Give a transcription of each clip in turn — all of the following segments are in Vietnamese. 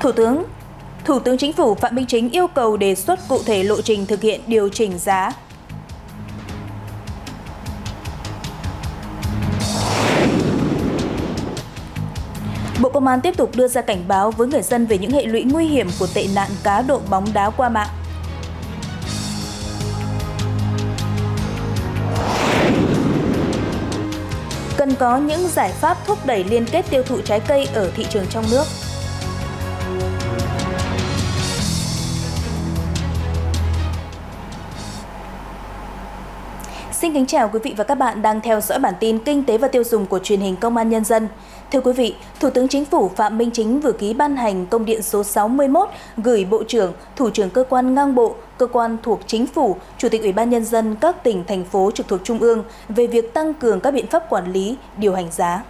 Thủ tướng Thủ tướng Chính phủ Phạm Minh Chính yêu cầu đề xuất cụ thể lộ trình thực hiện điều chỉnh giá. Bộ Công an tiếp tục đưa ra cảnh báo với người dân về những hệ lụy nguy hiểm của tệ nạn cá độ bóng đá qua mạng. Cần có những giải pháp thúc đẩy liên kết tiêu thụ trái cây ở thị trường trong nước. Xin kính chào quý vị và các bạn đang theo dõi bản tin kinh tế và tiêu dùng của truyền hình Công an Nhân dân. Thưa quý vị, Thủ tướng Chính phủ Phạm Minh Chính vừa ký ban hành công điện số 61 gửi Bộ trưởng, Thủ trưởng cơ quan ngang bộ, cơ quan thuộc Chính phủ, Chủ tịch Ủy ban Nhân dân các tỉnh, thành phố trực thuộc Trung ương về việc tăng cường các biện pháp quản lý, điều hành giá.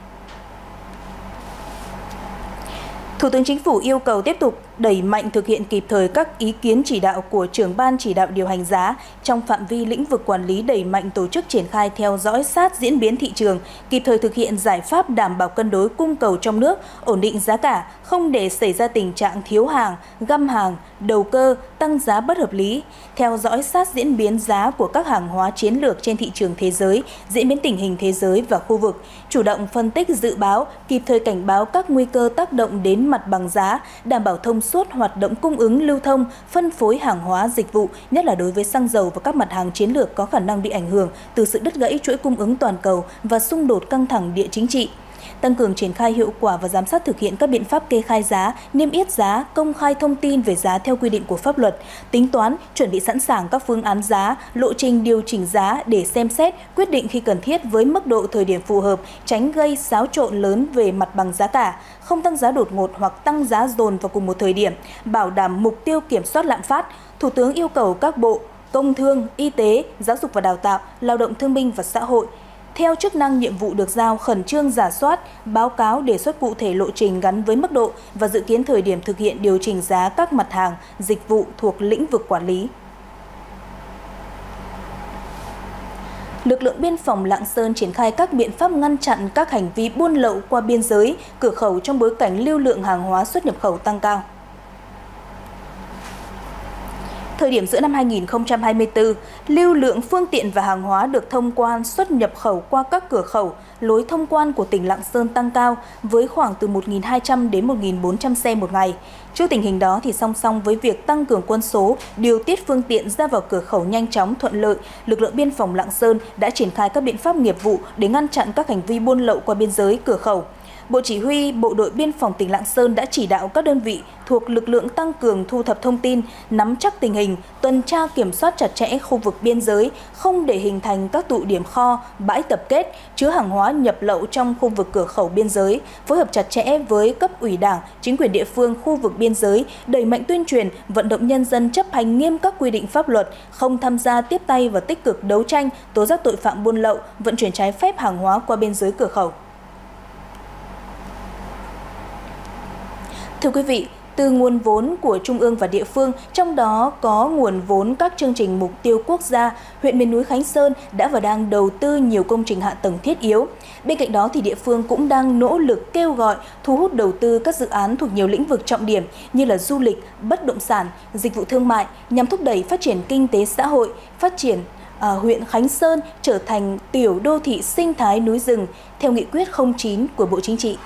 Thủ tướng Chính phủ yêu cầu tiếp tục đẩy mạnh thực hiện kịp thời các ý kiến chỉ đạo của trưởng ban chỉ đạo điều hành giá trong phạm vi lĩnh vực quản lý đẩy mạnh tổ chức triển khai theo dõi sát diễn biến thị trường, kịp thời thực hiện giải pháp đảm bảo cân đối cung cầu trong nước, ổn định giá cả, không để xảy ra tình trạng thiếu hàng, găm hàng, đầu cơ, tăng giá bất hợp lý, theo dõi sát diễn biến giá của các hàng hóa chiến lược trên thị trường thế giới, diễn biến tình hình thế giới và khu vực, chủ động phân tích dự báo, kịp thời cảnh báo các nguy cơ tác động đến mặt bằng giá, đảm bảo thông suốt hoạt động cung ứng lưu thông, phân phối hàng hóa dịch vụ, nhất là đối với xăng dầu và các mặt hàng chiến lược có khả năng bị ảnh hưởng từ sự đứt gãy chuỗi cung ứng toàn cầu và xung đột căng thẳng địa chính trị tăng cường triển khai hiệu quả và giám sát thực hiện các biện pháp kê khai giá, niêm yết giá, công khai thông tin về giá theo quy định của pháp luật, tính toán, chuẩn bị sẵn sàng các phương án giá, lộ trình điều chỉnh giá để xem xét, quyết định khi cần thiết với mức độ thời điểm phù hợp, tránh gây xáo trộn lớn về mặt bằng giá cả, không tăng giá đột ngột hoặc tăng giá dồn vào cùng một thời điểm, bảo đảm mục tiêu kiểm soát lạm phát. Thủ tướng yêu cầu các bộ công thương, y tế, giáo dục và đào tạo, lao động thương binh và xã hội theo chức năng nhiệm vụ được giao khẩn trương giả soát, báo cáo đề xuất cụ thể lộ trình gắn với mức độ và dự kiến thời điểm thực hiện điều chỉnh giá các mặt hàng, dịch vụ thuộc lĩnh vực quản lý. Lực lượng biên phòng Lạng Sơn triển khai các biện pháp ngăn chặn các hành vi buôn lậu qua biên giới, cửa khẩu trong bối cảnh lưu lượng hàng hóa xuất nhập khẩu tăng cao thời điểm giữa năm 2024, lưu lượng phương tiện và hàng hóa được thông quan xuất nhập khẩu qua các cửa khẩu, lối thông quan của tỉnh Lạng Sơn tăng cao với khoảng từ 1.200 đến 1.400 xe một ngày. Trước tình hình đó thì song song với việc tăng cường quân số, điều tiết phương tiện ra vào cửa khẩu nhanh chóng thuận lợi, lực lượng biên phòng Lạng Sơn đã triển khai các biện pháp nghiệp vụ để ngăn chặn các hành vi buôn lậu qua biên giới cửa khẩu. Bộ Chỉ huy Bộ đội Biên phòng tỉnh Lạng Sơn đã chỉ đạo các đơn vị thuộc lực lượng tăng cường thu thập thông tin, nắm chắc tình hình, tuần tra kiểm soát chặt chẽ khu vực biên giới, không để hình thành các tụ điểm kho, bãi tập kết, chứa hàng hóa nhập lậu trong khu vực cửa khẩu biên giới, phối hợp chặt chẽ với cấp ủy đảng, chính quyền địa phương khu vực biên giới, đẩy mạnh tuyên truyền, vận động nhân dân chấp hành nghiêm các quy định pháp luật, không tham gia tiếp tay và tích cực đấu tranh, tố giác tội phạm buôn lậu, vận chuyển trái phép hàng hóa qua biên giới cửa khẩu. Thưa quý vị, từ nguồn vốn của trung ương và địa phương, trong đó có nguồn vốn các chương trình mục tiêu quốc gia, huyện miền núi Khánh Sơn đã và đang đầu tư nhiều công trình hạ tầng thiết yếu. Bên cạnh đó thì địa phương cũng đang nỗ lực kêu gọi thu hút đầu tư các dự án thuộc nhiều lĩnh vực trọng điểm như là du lịch, bất động sản, dịch vụ thương mại nhằm thúc đẩy phát triển kinh tế xã hội, phát triển à, huyện Khánh Sơn trở thành tiểu đô thị sinh thái núi rừng theo nghị quyết 09 của Bộ Chính trị.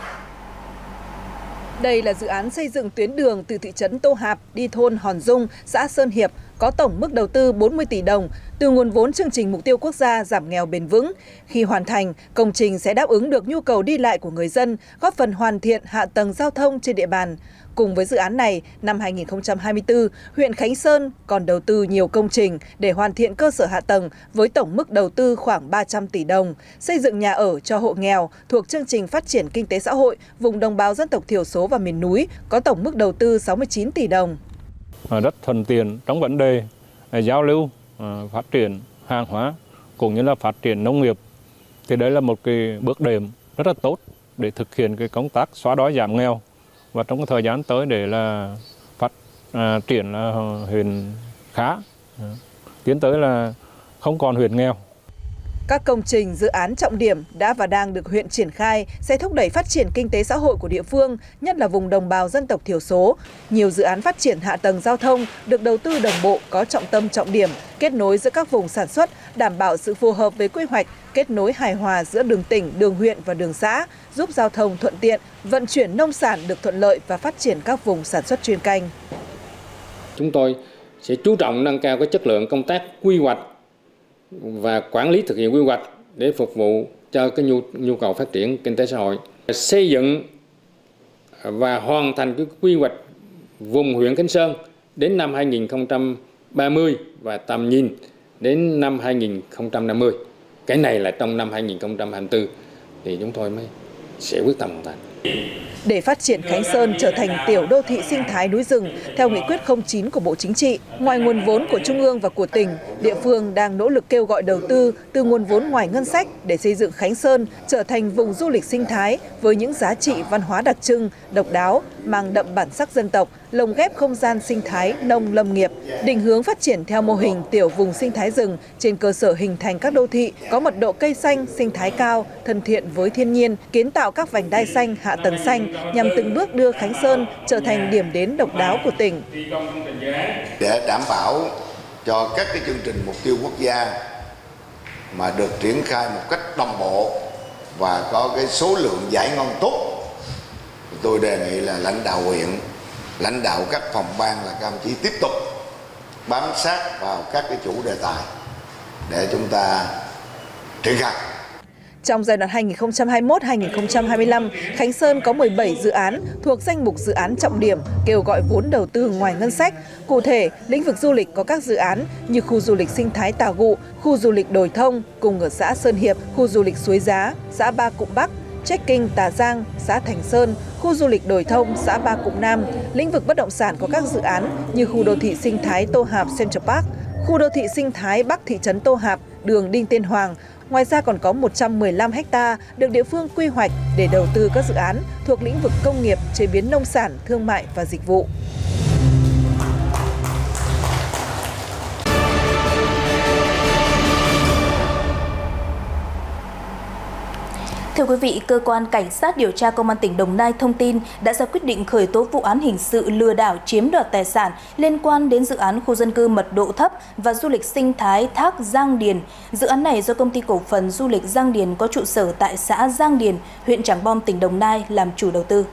Đây là dự án xây dựng tuyến đường từ thị trấn Tô Hạp đi thôn Hòn Dung, xã Sơn Hiệp, có tổng mức đầu tư 40 tỷ đồng từ nguồn vốn chương trình mục tiêu quốc gia giảm nghèo bền vững. Khi hoàn thành, công trình sẽ đáp ứng được nhu cầu đi lại của người dân, góp phần hoàn thiện hạ tầng giao thông trên địa bàn. Cùng với dự án này, năm 2024, huyện Khánh Sơn còn đầu tư nhiều công trình để hoàn thiện cơ sở hạ tầng với tổng mức đầu tư khoảng 300 tỷ đồng, xây dựng nhà ở cho hộ nghèo thuộc chương trình phát triển kinh tế xã hội vùng đồng bào dân tộc thiểu số và miền núi có tổng mức đầu tư 69 tỷ đồng. Rất thuận tiện trong vấn đề giao lưu, À, phát triển hàng hóa cũng như là phát triển nông nghiệp. Thì đấy là một cái bước đệm rất là tốt để thực hiện cái công tác xóa đói giảm nghèo và trong cái thời gian tới để là phát à, triển là huyện khá tiến tới là không còn huyện nghèo các công trình, dự án trọng điểm đã và đang được huyện triển khai sẽ thúc đẩy phát triển kinh tế xã hội của địa phương, nhất là vùng đồng bào dân tộc thiểu số. Nhiều dự án phát triển hạ tầng giao thông được đầu tư đồng bộ có trọng tâm trọng điểm, kết nối giữa các vùng sản xuất, đảm bảo sự phù hợp với quy hoạch, kết nối hài hòa giữa đường tỉnh, đường huyện và đường xã, giúp giao thông thuận tiện, vận chuyển nông sản được thuận lợi và phát triển các vùng sản xuất chuyên canh. Chúng tôi sẽ chú trọng nâng cao cái chất lượng công tác quy hoạch và quản lý thực hiện quy hoạch để phục vụ cho cái nhu nhu cầu phát triển kinh tế xã hội. Xây dựng và hoàn thành cái quy hoạch vùng huyện Khánh Sơn đến năm 2030 và tầm nhìn đến năm 2050 cái này là trong năm 2024 thì chúng tôi mới sẽ quyết tâm hoàn thành để phát triển Khánh Sơn trở thành tiểu đô thị sinh thái núi rừng theo nghị quyết 09 của Bộ Chính trị. Ngoài nguồn vốn của Trung ương và của tỉnh, địa phương đang nỗ lực kêu gọi đầu tư từ nguồn vốn ngoài ngân sách để xây dựng Khánh Sơn trở thành vùng du lịch sinh thái với những giá trị văn hóa đặc trưng, độc đáo, mang đậm bản sắc dân tộc, lồng ghép không gian sinh thái nông lâm nghiệp, định hướng phát triển theo mô hình tiểu vùng sinh thái rừng trên cơ sở hình thành các đô thị có mật độ cây xanh, sinh thái cao, thân thiện với thiên nhiên, kiến tạo các vành đai xanh, hạ tầng xanh nhằm từng bước đưa Khánh Sơn trở thành điểm đến độc đáo của tỉnh. Để đảm bảo cho các cái chương trình mục tiêu quốc gia mà được triển khai một cách đồng bộ và có cái số lượng giải ngon tốt tôi đề nghị là lãnh đạo huyện, lãnh đạo các phòng ban là các ông chí tiếp tục bám sát vào các cái chủ đề tài để chúng ta triển khai trong giai đoạn 2021-2025, Khánh Sơn có 17 dự án thuộc danh mục dự án trọng điểm kêu gọi vốn đầu tư ngoài ngân sách. Cụ thể, lĩnh vực du lịch có các dự án như khu du lịch sinh thái Tà Gụ, khu du lịch Đồi Thông cùng ở xã Sơn Hiệp, khu du lịch Suối Giá, xã Ba Cụm Bắc, Trekking Tà Giang, xã Thành Sơn, khu du lịch Đồi Thông, xã Ba Cụm Nam. Lĩnh vực bất động sản có các dự án như khu đô thị sinh thái Tô Hạp Central Park, khu đô thị sinh thái Bắc thị trấn Tô Hạp, đường Đinh Tiên Hoàng, Ngoài ra còn có 115 ha được địa phương quy hoạch để đầu tư các dự án thuộc lĩnh vực công nghiệp, chế biến nông sản, thương mại và dịch vụ. Thưa quý vị, cơ quan cảnh sát điều tra công an tỉnh Đồng Nai thông tin đã ra quyết định khởi tố vụ án hình sự lừa đảo chiếm đoạt tài sản liên quan đến dự án khu dân cư mật độ thấp và du lịch sinh thái Thác Giang Điền. Dự án này do công ty cổ phần du lịch Giang Điền có trụ sở tại xã Giang Điền, huyện Trảng Bom, tỉnh Đồng Nai làm chủ đầu tư.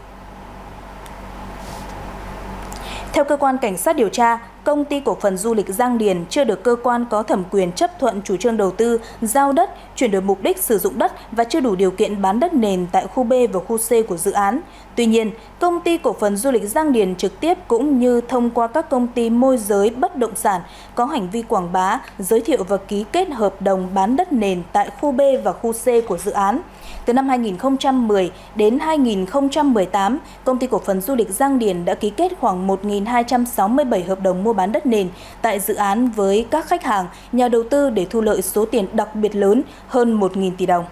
Theo cơ quan cảnh sát điều tra, công ty cổ phần du lịch Giang Điền chưa được cơ quan có thẩm quyền chấp thuận chủ trương đầu tư, giao đất, chuyển đổi mục đích sử dụng đất và chưa đủ điều kiện bán đất nền tại khu B và khu C của dự án. Tuy nhiên, công ty cổ phần du lịch Giang Điền trực tiếp cũng như thông qua các công ty môi giới bất động sản có hành vi quảng bá, giới thiệu và ký kết hợp đồng bán đất nền tại khu B và khu C của dự án. Từ năm 2010 đến 2018, công ty cổ phần du lịch Giang Điền đã ký kết khoảng 1.267 hợp đồng mua mua bán đất nền tại dự án với các khách hàng, nhà đầu tư để thu lợi số tiền đặc biệt lớn hơn 1.000 tỷ đồng.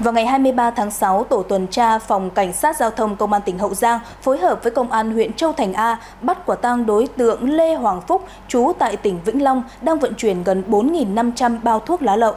Vào ngày 23 tháng 6, tổ tuần tra phòng cảnh sát giao thông công an tỉnh Hậu Giang phối hợp với công an huyện Châu Thành A bắt quả tang đối tượng Lê Hoàng Phúc, trú tại tỉnh Vĩnh Long, đang vận chuyển gần 4.500 bao thuốc lá lậu.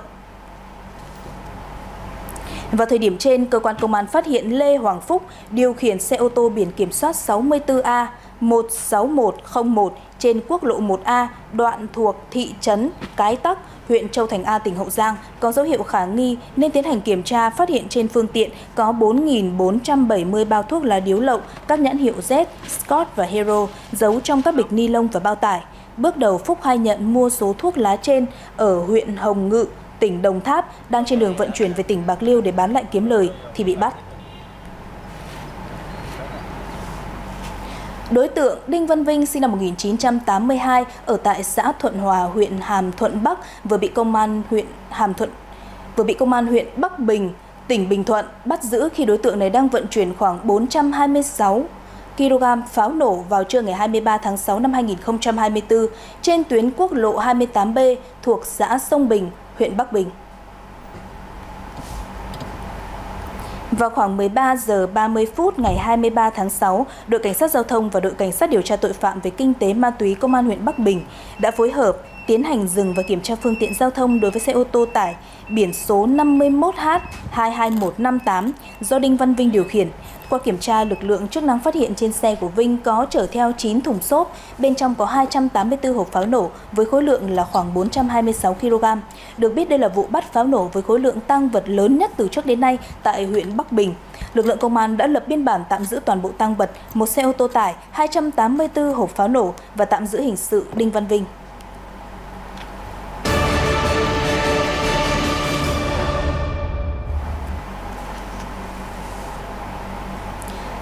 Vào thời điểm trên, cơ quan công an phát hiện Lê Hoàng Phúc điều khiển xe ô tô biển kiểm soát 64A 16101 trên quốc lộ 1A, đoạn thuộc thị trấn Cái Tắc, huyện Châu Thành A, tỉnh Hậu Giang có dấu hiệu khả nghi nên tiến hành kiểm tra phát hiện trên phương tiện có 4.470 bao thuốc lá điếu lậu các nhãn hiệu Z, Scott và Hero giấu trong các bịch ni lông và bao tải. Bước đầu Phúc khai nhận mua số thuốc lá trên ở huyện Hồng Ngự, tỉnh Đồng Tháp đang trên đường vận chuyển về tỉnh Bạc Liêu để bán lại kiếm lời thì bị bắt. Đối tượng Đinh Văn Vinh sinh năm 1982 ở tại xã Thuận Hòa, huyện Hàm Thuận Bắc vừa bị công an huyện Hàm Thuận vừa bị công an huyện Bắc Bình, tỉnh Bình Thuận bắt giữ khi đối tượng này đang vận chuyển khoảng 426 kg pháo nổ vào trưa ngày 23 tháng 6 năm 2024 trên tuyến quốc lộ 28B thuộc xã Sông Bình, huyện Bắc Bình. Vào khoảng 13 giờ 30 phút ngày 23 tháng 6, đội cảnh sát giao thông và đội cảnh sát điều tra tội phạm về kinh tế ma túy công an huyện Bắc Bình đã phối hợp tiến hành dừng và kiểm tra phương tiện giao thông đối với xe ô tô tải biển số 51H22158 do Đinh Văn Vinh điều khiển. Qua kiểm tra, lực lượng chức năng phát hiện trên xe của Vinh có chở theo 9 thùng xốp, bên trong có 284 hộp pháo nổ với khối lượng là khoảng 426 kg. Được biết đây là vụ bắt pháo nổ với khối lượng tăng vật lớn nhất từ trước đến nay tại huyện Bắc Bình. Lực lượng công an đã lập biên bản tạm giữ toàn bộ tăng vật, một xe ô tô tải, 284 hộp pháo nổ và tạm giữ hình sự Đinh Văn Vinh.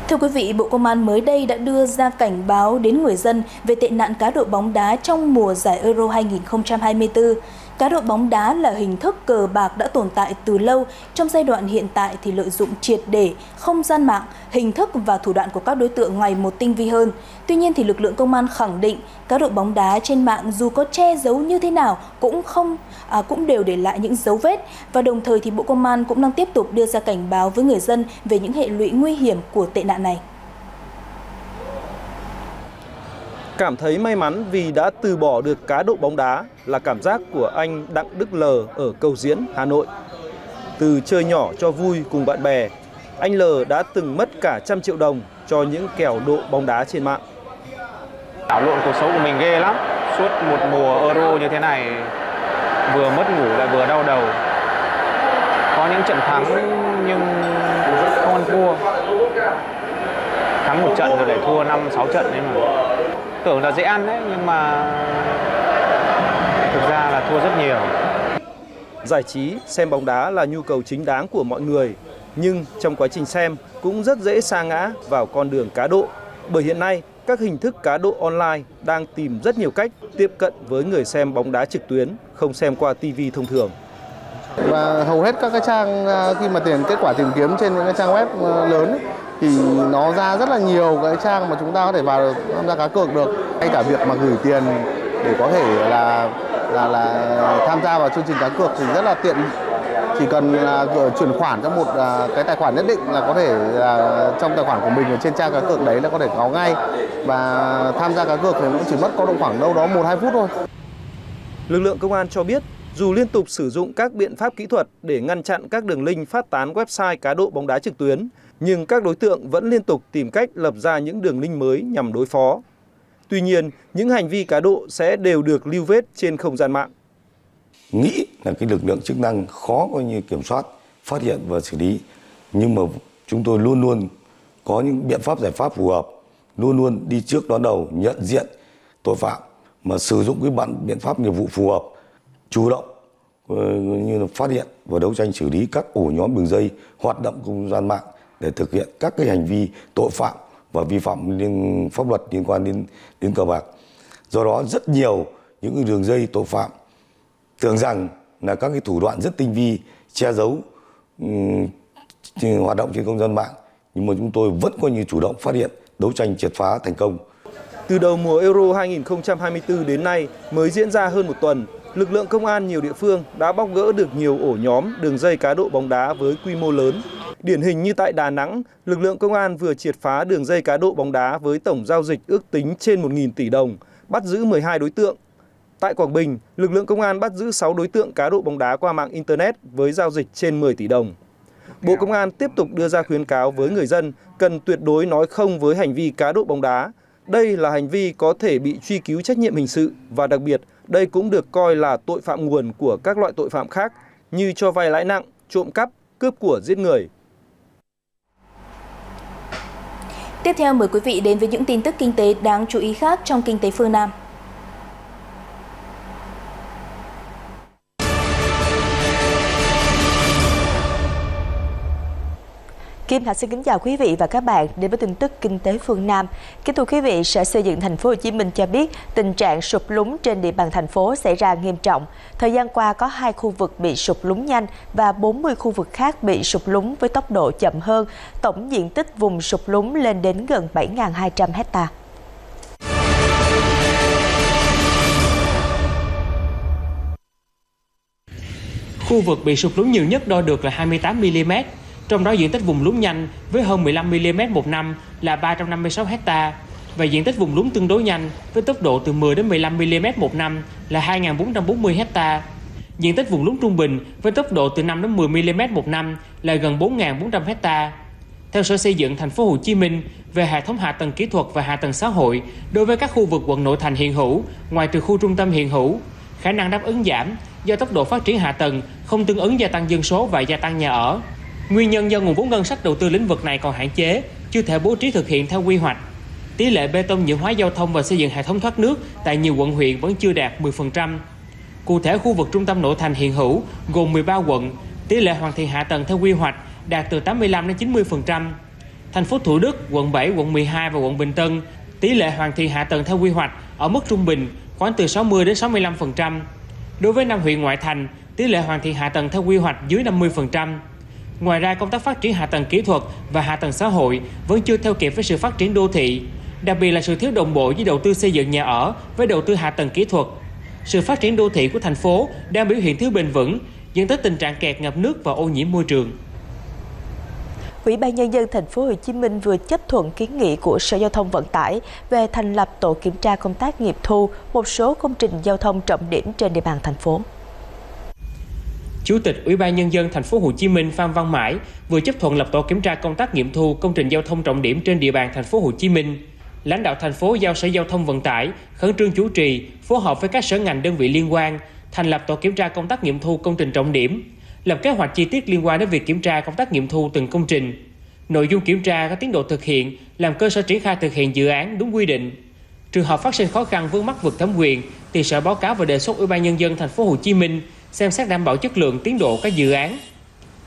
Thưa quý vị, Bộ Công an mới đây đã đưa ra cảnh báo đến người dân về tệ nạn cá độ bóng đá trong mùa giải Euro 2024. Cá độ bóng đá là hình thức cờ bạc đã tồn tại từ lâu, trong giai đoạn hiện tại thì lợi dụng triệt để không gian mạng, hình thức và thủ đoạn của các đối tượng ngày một tinh vi hơn. Tuy nhiên thì lực lượng công an khẳng định cá độ bóng đá trên mạng dù có che giấu như thế nào cũng không à, cũng đều để lại những dấu vết và đồng thời thì Bộ Công an cũng đang tiếp tục đưa ra cảnh báo với người dân về những hệ lụy nguy hiểm của tệ nạn này. Cảm thấy may mắn vì đã từ bỏ được cá độ bóng đá là cảm giác của anh Đặng Đức L ở Cầu Diễn, Hà Nội. Từ chơi nhỏ cho vui cùng bạn bè, anh L đã từng mất cả trăm triệu đồng cho những kèo độ bóng đá trên mạng. Đảo lộn cuộc sống của mình ghê lắm. Suốt một mùa Euro như thế này, vừa mất ngủ lại vừa đau đầu. Có những trận thắng nhưng không ăn thua. Thắng một trận rồi lại thua 5 6 trận đấy mà. Tưởng là dễ ăn đấy nhưng mà thực ra là thua rất nhiều. Giải trí, xem bóng đá là nhu cầu chính đáng của mọi người, nhưng trong quá trình xem cũng rất dễ sa ngã vào con đường cá độ. Bởi hiện nay, các hình thức cá độ online đang tìm rất nhiều cách tiếp cận với người xem bóng đá trực tuyến, không xem qua TV thông thường. Và hầu hết các cái trang à, khi mà tiền kết quả tìm kiếm trên những cái trang web à, lớn ấy, thì nó ra rất là nhiều cái trang mà chúng ta có thể vào tham gia cá cược được. Ngay cả việc mà gửi tiền để có thể là là là tham gia vào chương trình cá cược thì rất là tiện chỉ cần là chuyển khoản cho một à, cái tài khoản nhất định là có thể là trong tài khoản của mình ở trên trang cá cược đấy là có thể có ngay và tham gia cá cược thì cũng chỉ mất có độ khoảng đâu đó một hai phút thôi. Lực lượng công an cho biết dù liên tục sử dụng các biện pháp kỹ thuật để ngăn chặn các đường link phát tán website cá độ bóng đá trực tuyến, nhưng các đối tượng vẫn liên tục tìm cách lập ra những đường link mới nhằm đối phó. Tuy nhiên, những hành vi cá độ sẽ đều được lưu vết trên không gian mạng. Nghĩ là cái lực lượng chức năng khó coi như kiểm soát, phát hiện và xử lý, nhưng mà chúng tôi luôn luôn có những biện pháp giải pháp phù hợp, luôn luôn đi trước đón đầu, nhận diện tội phạm mà sử dụng cái bản biện pháp nghiệp vụ phù hợp, chủ động ờ, như là phát hiện và đấu tranh xử lý các ổ nhóm đường dây hoạt động không gian mạng để thực hiện các cái hành vi tội phạm và vi phạm liên pháp luật liên quan đến đến cờ bạc. Do đó rất nhiều những cái đường dây tội phạm tưởng rằng là các cái thủ đoạn rất tinh vi che giấu um, hoạt động trên không gian mạng nhưng mà chúng tôi vẫn coi như chủ động phát hiện đấu tranh triệt phá thành công. Từ đầu mùa Euro 2024 đến nay mới diễn ra hơn một tuần, lực lượng công an nhiều địa phương đã bóc gỡ được nhiều ổ nhóm đường dây cá độ bóng đá với quy mô lớn. Điển hình như tại Đà Nẵng, lực lượng công an vừa triệt phá đường dây cá độ bóng đá với tổng giao dịch ước tính trên 1.000 tỷ đồng, bắt giữ 12 đối tượng. Tại Quảng Bình, lực lượng công an bắt giữ 6 đối tượng cá độ bóng đá qua mạng Internet với giao dịch trên 10 tỷ đồng. Bộ Công an tiếp tục đưa ra khuyến cáo với người dân cần tuyệt đối nói không với hành vi cá độ bóng đá. Đây là hành vi có thể bị truy cứu trách nhiệm hình sự và đặc biệt đây cũng được coi là tội phạm nguồn của các loại tội phạm khác như cho vay lãi nặng, trộm cắp, cướp của giết người. Tiếp theo mời quý vị đến với những tin tức kinh tế đáng chú ý khác trong kinh tế phương Nam. Kim Thạch xin kính chào quý vị và các bạn đến với tin tức kinh tế phương Nam. Kính thưa quý vị, Sở Xây dựng Thành phố Hồ Chí Minh cho biết tình trạng sụp lún trên địa bàn thành phố xảy ra nghiêm trọng. Thời gian qua có hai khu vực bị sụp lún nhanh và 40 khu vực khác bị sụp lún với tốc độ chậm hơn. Tổng diện tích vùng sụp lún lên đến gần 7.200 hectare. Khu vực bị sụp lún nhiều nhất đo được là 28 mm, trong đó diện tích vùng lúng nhanh với hơn 15 mm một năm là 356 hecta và diện tích vùng lúng tương đối nhanh với tốc độ từ 10 đến 15 mm một năm là 2.440 hecta. Diện tích vùng lúng trung bình với tốc độ từ 5 đến 10 mm một năm là gần 4.400 hecta. Theo Sở Xây dựng Thành phố Hồ Chí Minh về hệ thống hạ tầng kỹ thuật và hạ tầng xã hội đối với các khu vực quận nội thành hiện hữu, ngoài trừ khu trung tâm hiện hữu, khả năng đáp ứng giảm do tốc độ phát triển hạ tầng không tương ứng gia tăng dân số và gia tăng nhà ở. Nguyên nhân do nguồn vốn ngân sách đầu tư lĩnh vực này còn hạn chế, chưa thể bố trí thực hiện theo quy hoạch. Tỷ lệ bê tông nhựa hóa giao thông và xây dựng hệ thống thoát nước tại nhiều quận huyện vẫn chưa đạt 10%. Cụ thể khu vực trung tâm nội thành hiện hữu gồm 13 quận, tỷ lệ hoàn thiện hạ tầng theo quy hoạch đạt từ 85 đến 90%. Thành phố Thủ Đức, quận 7, quận 12 và quận Bình Tân tỷ lệ hoàn thiện hạ tầng theo quy hoạch ở mức trung bình khoảng từ 60 đến 65%. Đối với năm huyện ngoại thành, tỷ lệ hoàn thiện hạ tầng theo quy hoạch dưới 50%. Ngoài ra, công tác phát triển hạ tầng kỹ thuật và hạ tầng xã hội vẫn chưa theo kịp với sự phát triển đô thị, đặc biệt là sự thiếu đồng bộ với đầu tư xây dựng nhà ở với đầu tư hạ tầng kỹ thuật. Sự phát triển đô thị của thành phố đang biểu hiện thiếu bền vững, dẫn tới tình trạng kẹt ngập nước và ô nhiễm môi trường. Ủy ban nhân dân thành phố Hồ Chí Minh vừa chấp thuận kiến nghị của Sở Giao thông Vận tải về thành lập tổ kiểm tra công tác nghiệp thu một số công trình giao thông trọng điểm trên địa bàn thành phố. Chủ tịch Ủy ban nhân dân thành phố Hồ Chí Minh Phan Văn Mãi vừa chấp thuận lập tổ kiểm tra công tác nghiệm thu công trình giao thông trọng điểm trên địa bàn thành phố Hồ Chí Minh. Lãnh đạo thành phố giao Sở Giao thông Vận tải khẩn trương chủ trì, phối hợp với các sở ngành đơn vị liên quan thành lập tổ kiểm tra công tác nghiệm thu công trình trọng điểm, lập kế hoạch chi tiết liên quan đến việc kiểm tra công tác nghiệm thu từng công trình. Nội dung kiểm tra các tiến độ thực hiện làm cơ sở triển khai thực hiện dự án đúng quy định. Trường hợp phát sinh khó khăn vướng mắc vượt thẩm quyền thì sở báo cáo và đề xuất Ủy ban nhân dân thành phố Hồ Chí Minh xem xét đảm bảo chất lượng tiến độ các dự án.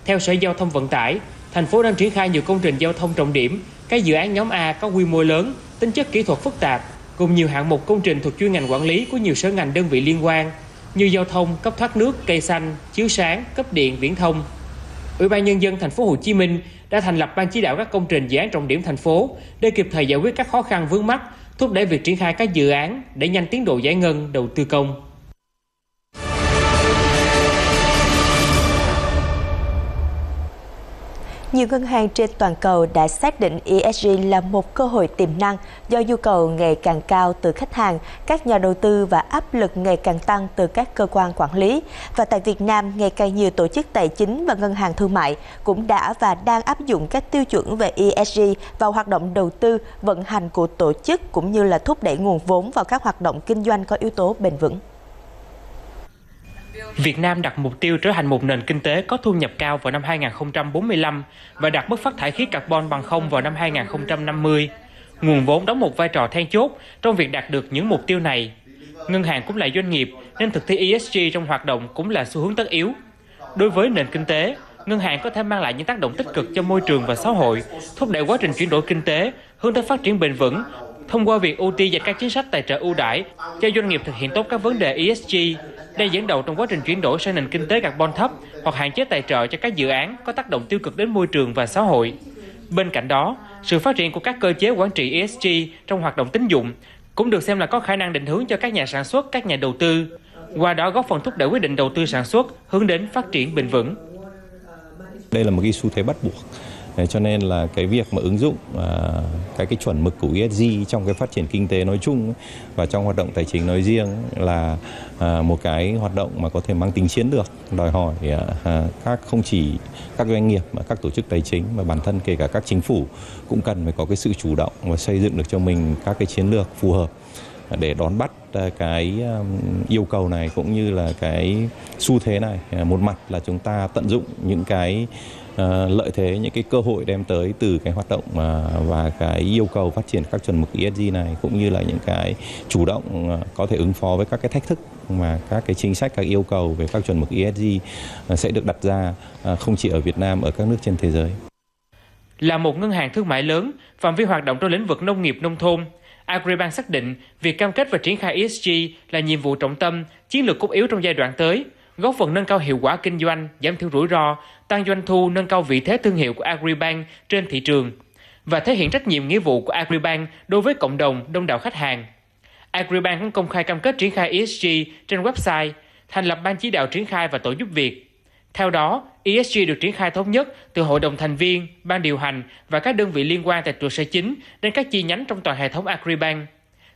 Theo Sở Giao thông Vận tải, thành phố đang triển khai nhiều công trình giao thông trọng điểm, các dự án nhóm A có quy mô lớn, tính chất kỹ thuật phức tạp, cùng nhiều hạng mục công trình thuộc chuyên ngành quản lý của nhiều sở ngành đơn vị liên quan như giao thông, cấp thoát nước, cây xanh, chiếu sáng, cấp điện, viễn thông. Ủy ban nhân dân thành phố Hồ Chí Minh đã thành lập ban chỉ đạo các công trình dự án trọng điểm thành phố để kịp thời giải quyết các khó khăn vướng mắt, thúc đẩy việc triển khai các dự án để nhanh tiến độ giải ngân đầu tư công. Nhiều ngân hàng trên toàn cầu đã xác định ESG là một cơ hội tiềm năng do nhu cầu ngày càng cao từ khách hàng, các nhà đầu tư và áp lực ngày càng tăng từ các cơ quan quản lý. Và tại Việt Nam, ngày càng nhiều tổ chức tài chính và ngân hàng thương mại cũng đã và đang áp dụng các tiêu chuẩn về ESG vào hoạt động đầu tư, vận hành của tổ chức cũng như là thúc đẩy nguồn vốn vào các hoạt động kinh doanh có yếu tố bền vững. Việt Nam đặt mục tiêu trở thành một nền kinh tế có thu nhập cao vào năm 2045 và đạt mức phát thải khí carbon bằng không vào năm 2050. Nguồn vốn đóng một vai trò then chốt trong việc đạt được những mục tiêu này. Ngân hàng cũng là doanh nghiệp nên thực thi ESG trong hoạt động cũng là xu hướng tất yếu. Đối với nền kinh tế, ngân hàng có thể mang lại những tác động tích cực cho môi trường và xã hội, thúc đẩy quá trình chuyển đổi kinh tế, hướng tới phát triển bền vững thông qua việc ưu tiên dành các chính sách tài trợ ưu đãi cho doanh nghiệp thực hiện tốt các vấn đề ESG đang dẫn đầu trong quá trình chuyển đổi sang nền kinh tế carbon thấp hoặc hạn chế tài trợ cho các dự án có tác động tiêu cực đến môi trường và xã hội. Bên cạnh đó, sự phát triển của các cơ chế quản trị ESG trong hoạt động tín dụng cũng được xem là có khả năng định hướng cho các nhà sản xuất, các nhà đầu tư, qua đó góp phần thúc đẩy quyết định đầu tư sản xuất hướng đến phát triển bền vững. Đây là một cái xu thế bắt buộc cho nên là cái việc mà ứng dụng à, cái cái chuẩn mực của ESG trong cái phát triển kinh tế nói chung và trong hoạt động tài chính nói riêng là à, một cái hoạt động mà có thể mang tính chiến lược, đòi hỏi à, các không chỉ các doanh nghiệp mà các tổ chức tài chính mà bản thân kể cả các chính phủ cũng cần phải có cái sự chủ động và xây dựng được cho mình các cái chiến lược phù hợp để đón bắt cái um, yêu cầu này cũng như là cái xu thế này. Một mặt là chúng ta tận dụng những cái Ờ, lợi thế những cái cơ hội đem tới từ cái hoạt động ờ, và cái yêu cầu phát triển các chuẩn mực ESG này cũng như là những cái chủ động ờ, có thể ứng phó với các cái thách thức mà các cái chính sách các yêu cầu về các chuẩn mực ESG sẽ được đặt ra không chỉ ở Việt Nam ở các nước trên thế giới. Là một ngân hàng thương mại lớn, phạm vi hoạt động trong lĩnh vực nông nghiệp nông thôn, Agribank xác định việc cam kết và triển khai ESG là nhiệm vụ trọng tâm, chiến lược cốt yếu trong giai đoạn tới – góp phần nâng cao hiệu quả kinh doanh, giảm thiểu rủi ro, tăng doanh thu, nâng cao vị thế thương hiệu của Agribank trên thị trường và thể hiện trách nhiệm nghĩa vụ của Agribank đối với cộng đồng đông đảo khách hàng. Agribank cũng công khai cam kết triển khai ESG trên website, thành lập ban chỉ đạo triển khai và tổ giúp việc. Theo đó, ESG được triển khai thống nhất từ hội đồng thành viên, ban điều hành và các đơn vị liên quan tại trụ sở chính đến các chi nhánh trong toàn hệ thống Agribank.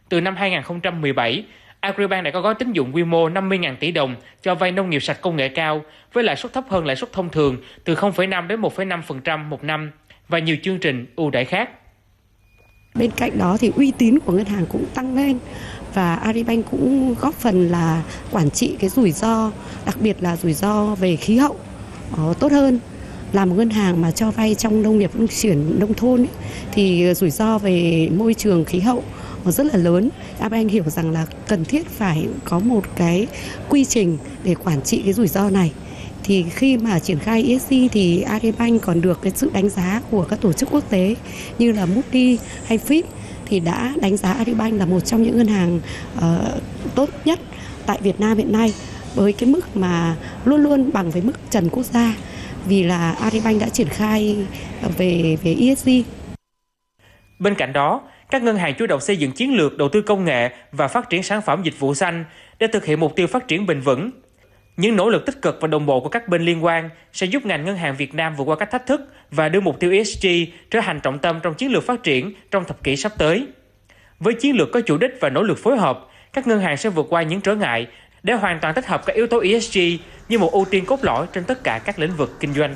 Từ năm 2017, Agribank đã có gói tín dụng quy mô 50.000 tỷ đồng cho vay nông nghiệp sạch công nghệ cao với lãi suất thấp hơn lãi suất thông thường từ 0,5 đến 1,5% một năm và nhiều chương trình ưu đãi khác. Bên cạnh đó thì uy tín của ngân hàng cũng tăng lên và Agribank cũng góp phần là quản trị cái rủi ro, đặc biệt là rủi ro về khí hậu ờ, tốt hơn. Là một ngân hàng mà cho vay trong nông nghiệp phát triển nông thôn ấy, thì rủi ro về môi trường khí hậu rất là lớn. À, Agribank hiểu rằng là cần thiết phải có một cái quy trình để quản trị cái rủi ro này thì khi mà triển khai ESG thì Agribank còn được cái sự đánh giá của các tổ chức quốc tế như là Moody hay Fitch thì đã đánh giá Agribank là một trong những ngân hàng uh, tốt nhất tại Việt Nam hiện nay với cái mức mà luôn luôn bằng với mức trần quốc gia vì là Agribank đã triển khai về về ESG. Bên cạnh đó, các ngân hàng chủ động xây dựng chiến lược đầu tư công nghệ và phát triển sản phẩm dịch vụ xanh để thực hiện mục tiêu phát triển bền vững. Những nỗ lực tích cực và đồng bộ của các bên liên quan sẽ giúp ngành ngân hàng Việt Nam vượt qua các thách thức và đưa mục tiêu ESG trở thành trọng tâm trong chiến lược phát triển trong thập kỷ sắp tới. Với chiến lược có chủ đích và nỗ lực phối hợp, các ngân hàng sẽ vượt qua những trở ngại để hoàn toàn tích hợp các yếu tố ESG như một ưu tiên cốt lõi trên tất cả các lĩnh vực kinh doanh.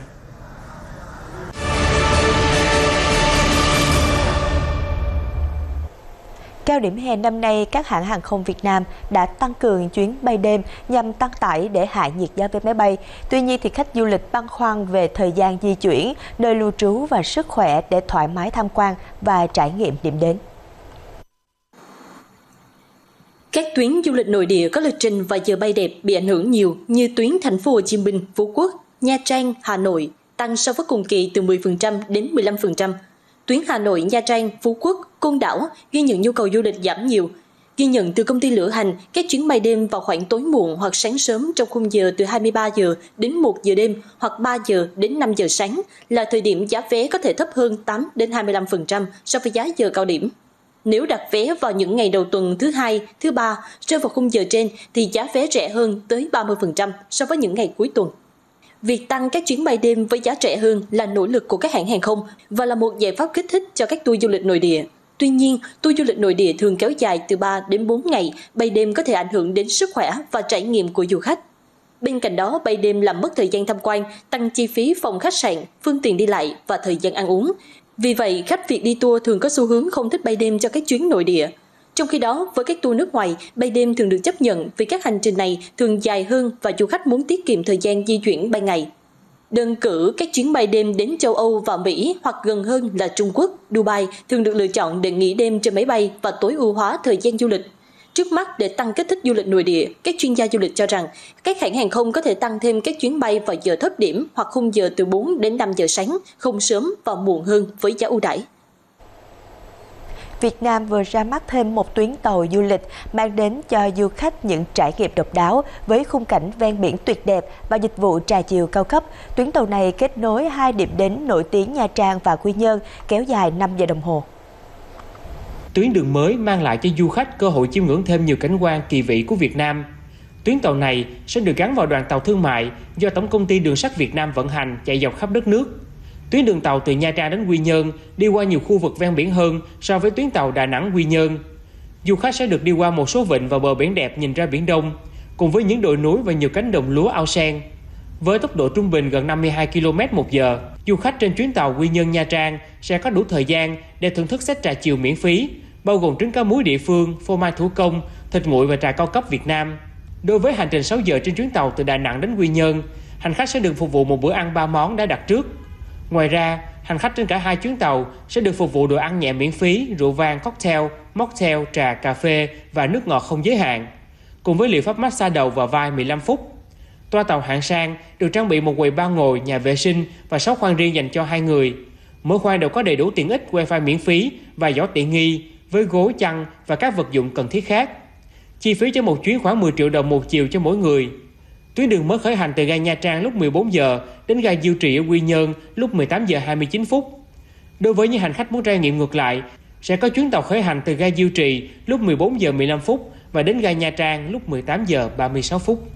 Cao điểm hè năm nay, các hãng hàng không Việt Nam đã tăng cường chuyến bay đêm nhằm tăng tải để hạ nhiệt giá vé máy bay. Tuy nhiên, thì khách du lịch băn khoăn về thời gian di chuyển, nơi lưu trú và sức khỏe để thoải mái tham quan và trải nghiệm điểm đến. Các tuyến du lịch nội địa có lịch trình và giờ bay đẹp bị ảnh hưởng nhiều như tuyến thành phố Hồ Chí Minh, Phú Quốc, Nha Trang, Hà Nội tăng so với cùng kỳ từ 10% đến 15%. Tuyến Hà Nội, Nha Trang, Phú Quốc, Côn Đảo ghi nhận nhu cầu du lịch giảm nhiều. Ghi nhận từ công ty lữ hành, các chuyến bay đêm vào khoảng tối muộn hoặc sáng sớm trong khung giờ từ 23 giờ đến 1 giờ đêm hoặc 3 giờ đến 5 giờ sáng là thời điểm giá vé có thể thấp hơn 8 đến 25% so với giá giờ cao điểm. Nếu đặt vé vào những ngày đầu tuần thứ hai, thứ ba rơi vào khung giờ trên thì giá vé rẻ hơn tới 30% so với những ngày cuối tuần. Việc tăng các chuyến bay đêm với giá rẻ hơn là nỗ lực của các hãng hàng không và là một giải pháp kích thích cho các tour du lịch nội địa. Tuy nhiên, tour du lịch nội địa thường kéo dài từ 3 đến 4 ngày, bay đêm có thể ảnh hưởng đến sức khỏe và trải nghiệm của du khách. Bên cạnh đó, bay đêm làm mất thời gian tham quan, tăng chi phí phòng khách sạn, phương tiện đi lại và thời gian ăn uống. Vì vậy, khách Việt đi tour thường có xu hướng không thích bay đêm cho các chuyến nội địa. Trong khi đó, với các tour nước ngoài, bay đêm thường được chấp nhận vì các hành trình này thường dài hơn và du khách muốn tiết kiệm thời gian di chuyển ban ngày. Đơn cử các chuyến bay đêm đến châu Âu và Mỹ hoặc gần hơn là Trung Quốc, Dubai thường được lựa chọn để nghỉ đêm trên máy bay và tối ưu hóa thời gian du lịch. Trước mắt để tăng kích thích du lịch nội địa, các chuyên gia du lịch cho rằng các hãng hàng không có thể tăng thêm các chuyến bay vào giờ thấp điểm hoặc khung giờ từ 4 đến 5 giờ sáng, không sớm và muộn hơn với giá ưu đãi. Việt Nam vừa ra mắt thêm một tuyến tàu du lịch mang đến cho du khách những trải nghiệm độc đáo với khung cảnh ven biển tuyệt đẹp và dịch vụ trà chiều cao cấp. Tuyến tàu này kết nối hai điểm đến nổi tiếng Nha Trang và Quy Nhơn, kéo dài 5 giờ đồng hồ. Tuyến đường mới mang lại cho du khách cơ hội chiêm ngưỡng thêm nhiều cảnh quan kỳ vị của Việt Nam. Tuyến tàu này sẽ được gắn vào đoàn tàu thương mại do Tổng công ty Đường sắt Việt Nam vận hành chạy dọc khắp đất nước Tuyến đường tàu từ Nha Trang đến Quy Nhơn đi qua nhiều khu vực ven biển hơn so với tuyến tàu Đà Nẵng Quy Nhơn. Du khách sẽ được đi qua một số vịnh và bờ biển đẹp nhìn ra biển Đông, cùng với những đồi núi và nhiều cánh đồng lúa ao sen. Với tốc độ trung bình gần 52 km một giờ, du khách trên chuyến tàu Quy Nhơn Nha Trang sẽ có đủ thời gian để thưởng thức sách trà chiều miễn phí, bao gồm trứng cá muối địa phương, phô mai thủ công, thịt nguội và trà cao cấp Việt Nam. Đối với hành trình 6 giờ trên chuyến tàu từ Đà Nẵng đến Quy Nhơn, hành khách sẽ được phục vụ một bữa ăn ba món đã đặt trước Ngoài ra, hành khách trên cả hai chuyến tàu sẽ được phục vụ đồ ăn nhẹ miễn phí, rượu vang, cocktail, mocktail, trà, cà phê và nước ngọt không giới hạn, cùng với liệu pháp massage đầu và vai 15 phút. Toa tàu hạng sang được trang bị một quầy ba ngồi, nhà vệ sinh và 6 khoang riêng dành cho hai người. Mỗi khoang đều có đầy đủ tiện ích wifi miễn phí và gió tiện nghi với gối chăn và các vật dụng cần thiết khác. Chi phí cho một chuyến khoảng 10 triệu đồng một chiều cho mỗi người. Tuyến đường mới khởi hành từ ga Nha Trang lúc 14 giờ đến ga Diêu Trì ở Quy Nhơn lúc 18 giờ 29 phút. Đối với những hành khách muốn trải nghiệm ngược lại, sẽ có chuyến tàu khởi hành từ ga Diêu Trì lúc 14 giờ 15 phút và đến ga Nha Trang lúc 18 giờ 36 phút.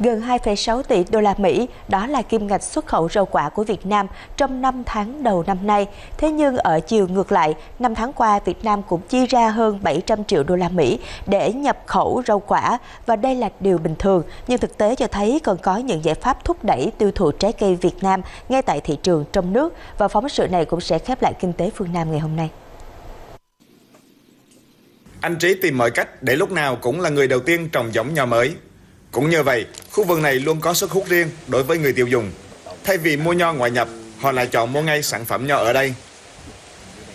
Gần 2,6 tỷ đô la Mỹ, đó là kim ngạch xuất khẩu rau quả của Việt Nam trong 5 tháng đầu năm nay. Thế nhưng ở chiều ngược lại, 5 tháng qua Việt Nam cũng chi ra hơn 700 triệu đô la Mỹ để nhập khẩu rau quả và đây là điều bình thường, nhưng thực tế cho thấy còn có những giải pháp thúc đẩy tiêu thụ trái cây Việt Nam ngay tại thị trường trong nước và phóng sự này cũng sẽ khép lại kinh tế phương Nam ngày hôm nay. Anh Trí tìm mọi cách để lúc nào cũng là người đầu tiên trồng giống nho mới. Cũng như vậy, khu vườn này luôn có sức hút riêng đối với người tiêu dùng. Thay vì mua nho ngoại nhập, họ lại chọn mua ngay sản phẩm nho ở đây.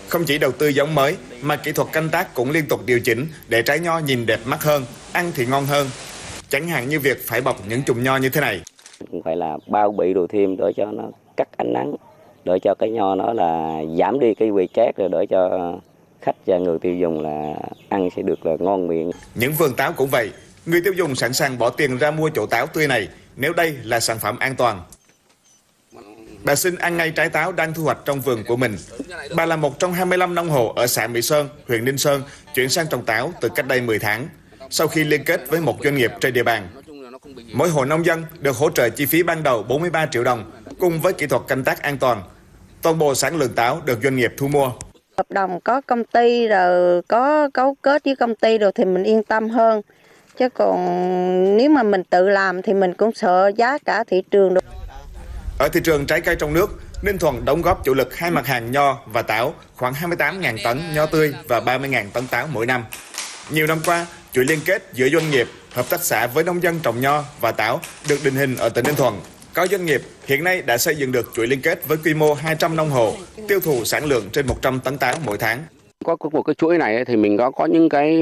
Không chỉ đầu tư giống mới, mà kỹ thuật canh tác cũng liên tục điều chỉnh để trái nho nhìn đẹp mắt hơn, ăn thì ngon hơn. Chẳng hạn như việc phải bọc những chùm nho như thế này. Phải là bao bì đồ thêm để cho nó cắt ánh nắng, để cho cái nho nó là giảm đi cái vị chát rồi để cho khách và người tiêu dùng là ăn sẽ được là ngon miệng. Những vườn táo cũng vậy, người tiêu dùng sẵn sàng bỏ tiền ra mua chỗ táo tươi này nếu đây là sản phẩm an toàn. Bà xin ăn ngay trái táo đang thu hoạch trong vườn của mình. Bà là một trong 25 nông hộ ở xã Mỹ Sơn, huyện Ninh Sơn, chuyển sang trồng táo từ cách đây 10 tháng, sau khi liên kết với một doanh nghiệp trên địa bàn. Mỗi hộ nông dân được hỗ trợ chi phí ban đầu 43 triệu đồng, cùng với kỹ thuật canh tác an toàn. Toàn bộ sản lượng táo được doanh nghiệp thu mua. Hợp đồng có công ty rồi có cấu kết với công ty rồi thì mình yên tâm hơn. Chứ còn nếu mà mình tự làm thì mình cũng sợ giá cả thị trường được. Ở thị trường trái cây trong nước, Ninh Thuận đóng góp chủ lực hai mặt hàng nho và táo, khoảng 28.000 tấn nho tươi và 30.000 tấn táo mỗi năm. Nhiều năm qua, chuỗi liên kết giữa doanh nghiệp, hợp tác xã với nông dân trồng nho và táo được định hình ở tỉnh Ninh Thuận. Có doanh nghiệp hiện nay đã xây dựng được chuỗi liên kết với quy mô 200 nông hộ, tiêu thụ sản lượng trên 100 tấn táo mỗi tháng. Có một cái chuỗi này thì mình có có những cái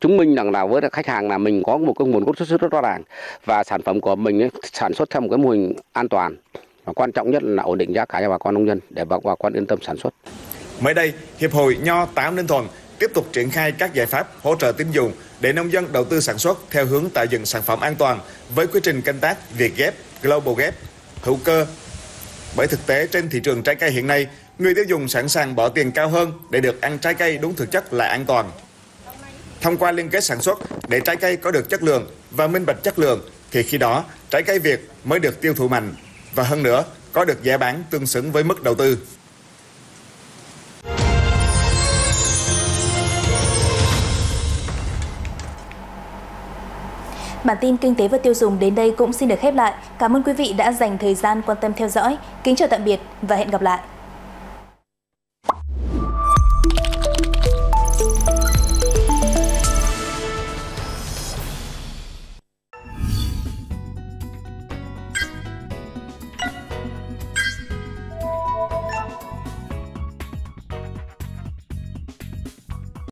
chứng minh rằng là với khách hàng là mình có một cái nguồn gốc xuất xứ rất rõ ràng và sản phẩm của mình ấy, sản xuất theo một cái mô hình an toàn và quan trọng nhất là ổn định giá cả cho bà con nông dân để bà con yên tâm sản xuất. Mới đây, Hiệp hội Nho 8 Ninh Thuận tiếp tục triển khai các giải pháp hỗ trợ tín dụng để nông dân đầu tư sản xuất theo hướng tạo dựng sản phẩm an toàn với quy trình canh tác Việt ghép, Global ghép, hữu cơ. Bởi thực tế trên thị trường trái cây hiện nay, người tiêu dùng sẵn sàng bỏ tiền cao hơn để được ăn trái cây đúng thực chất là an toàn. Thông qua liên kết sản xuất để trái cây có được chất lượng và minh bạch chất lượng, thì khi đó trái cây Việt mới được tiêu thụ mạnh và hơn nữa có được giá bán tương xứng với mức đầu tư. Bản tin kinh tế và tiêu dùng đến đây cũng xin được khép lại. Cảm ơn quý vị đã dành thời gian quan tâm theo dõi. Kính chào tạm biệt và hẹn gặp lại.